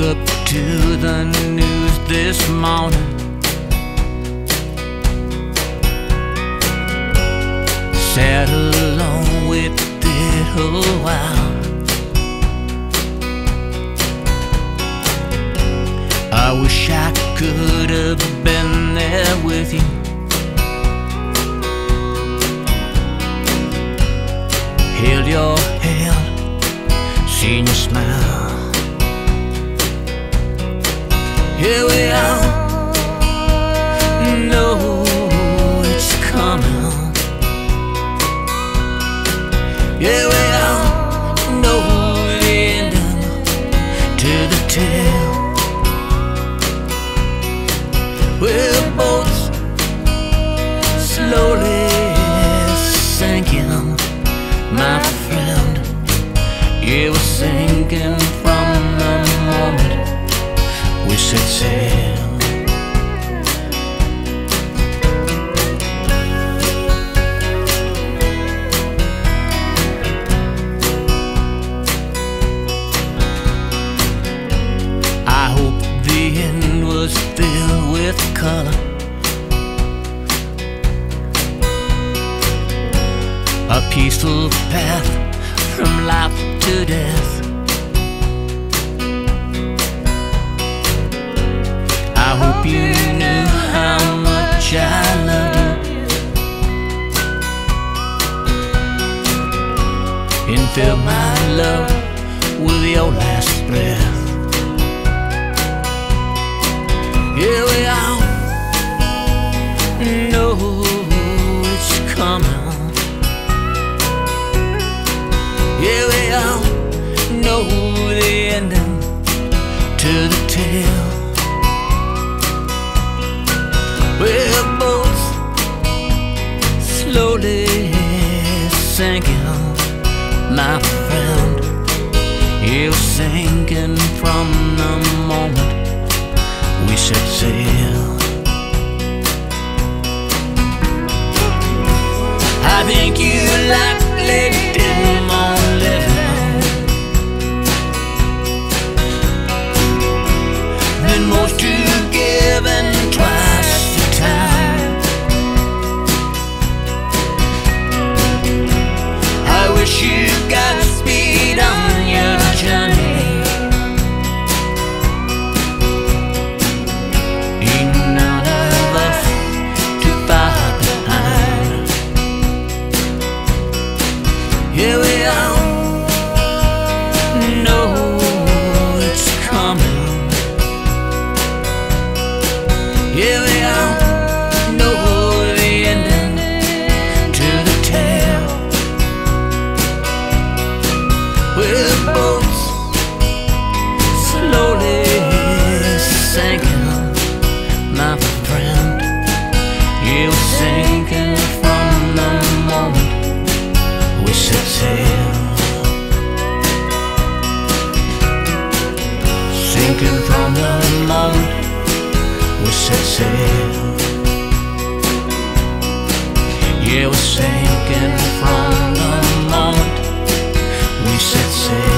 up to the news this morning. Sat alone with it a while. I wish I could have been there with you. Held your hand, seen you smile. Here we are, know it's coming. Here we are, know the ending to the tale. We're both slowly sinking, my friend. You were sinking we set sail. I hope the end was filled with color. A peaceful path from life to death. Felt my love with your last breath. Here we are, know it's coming. Here we are, know the ending to the tale. We're both slowly sinking, my friend. You're sinking from the moment we set sail. I think you taken from the moon We set sail Yeah, we're sinking from the moon We set sail